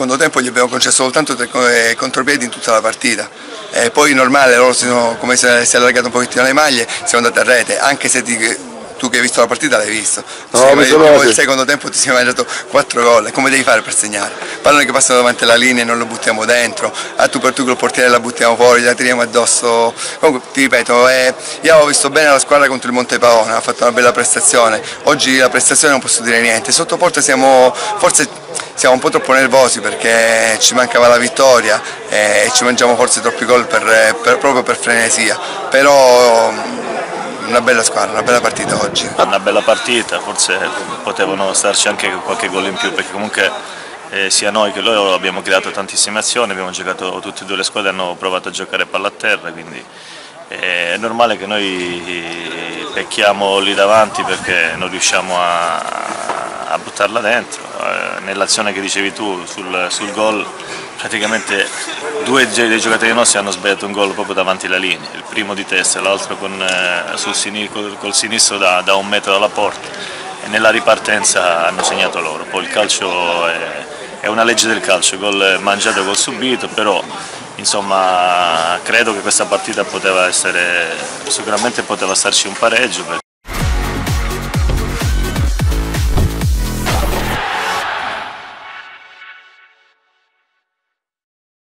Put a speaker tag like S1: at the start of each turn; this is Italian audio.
S1: secondo tempo gli abbiamo concesso soltanto tre contropiedi in tutta la partita. E poi normale, loro sono, come si è allargato un pochettino le maglie, siamo andati a rete, anche se ti, tu che hai visto la partita l'hai visto. No, mi sono il secondo tempo ti sei mangiato 4 gol, come devi fare per segnare? Pallone che passano davanti alla linea e non lo buttiamo dentro, a tu per tu col portiere la buttiamo fuori, la tiriamo addosso. Comunque ti ripeto, eh, io avevo visto bene la squadra contro il Montepaona, ha fatto una bella prestazione. Oggi la prestazione non posso dire niente, sotto porta siamo forse siamo un po' troppo nervosi perché ci mancava la vittoria e ci mangiamo forse troppi gol per, per, proprio per frenesia, però una bella squadra, una bella partita oggi.
S2: Una bella partita, forse potevano starci anche qualche gol in più perché comunque eh, sia noi che loro abbiamo creato tantissime azioni, abbiamo giocato tutte e due le squadre, hanno provato a giocare palla a terra, quindi eh, è normale che noi pecchiamo lì davanti perché non riusciamo a, a buttarla dentro. Eh, nell'azione che dicevi tu sul, sul gol praticamente due dei giocatori nostri hanno sbagliato un gol proprio davanti alla linea, il primo di testa e l'altro eh, col, col, sinistro da, da, un metro dalla porta e nella ripartenza hanno segnato loro. Poi il calcio è, è una legge del calcio, gol mangiato, gol subito, però insomma credo che questa partita poteva essere, sicuramente poteva starci un pareggio.